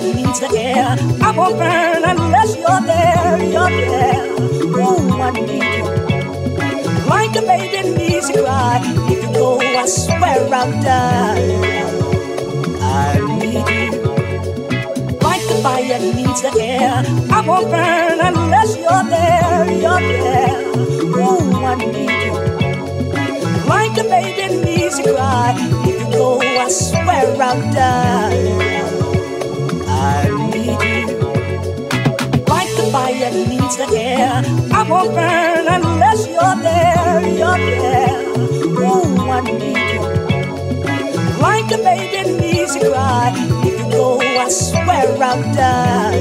fire needs the air. I won't burn unless you're there. You're there. Ooh, I need you. Like a baby needs a cry. If you go, I swear I'll die. I need you. Like the fire needs the air. I won't burn unless you're there. You're there. Ooh, I need you. Like a baby needs a cry. If you go, I swear I'll die. Fire needs the air. I won't burn unless you're there. You're there. Ooh, I need you. Like a baby needs a cry. If you go, I swear I'll die.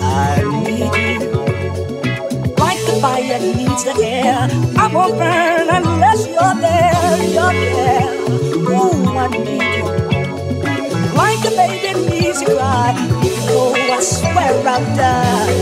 I need you. Like the fire needs the air. I won't burn unless you're there. You're there. Ooh, I need you. Like a baby needs a cry. Swear I'll die.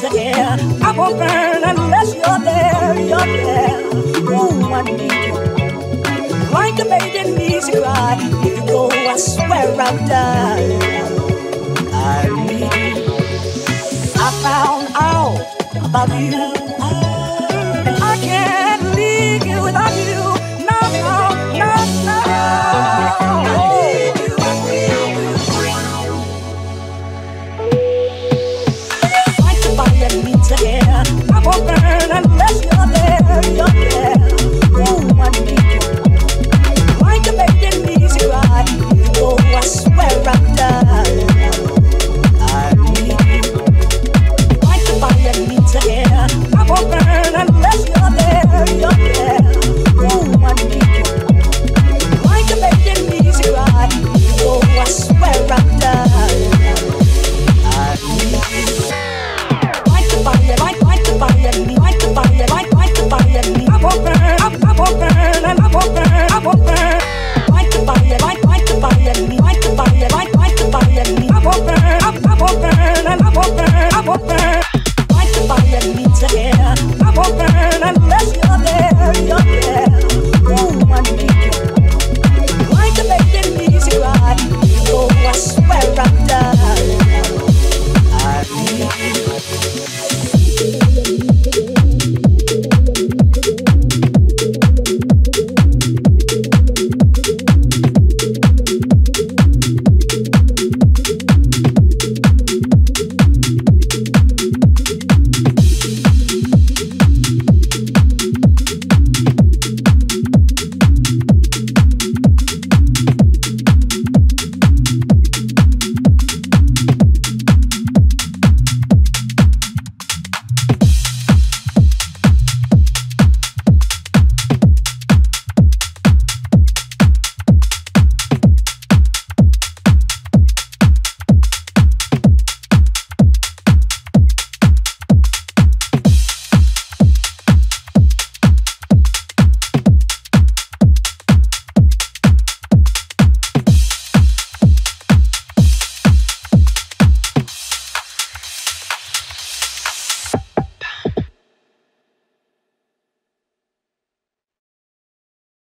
the air. I won't burn unless you're there. You're there. Ooh, I need you. Like a baby needs a cry. If you go, I swear I'll die. I need you. I found out about you won't burn unless you're there.